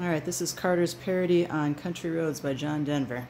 All right, this is Carter's parody on Country Roads by John Denver.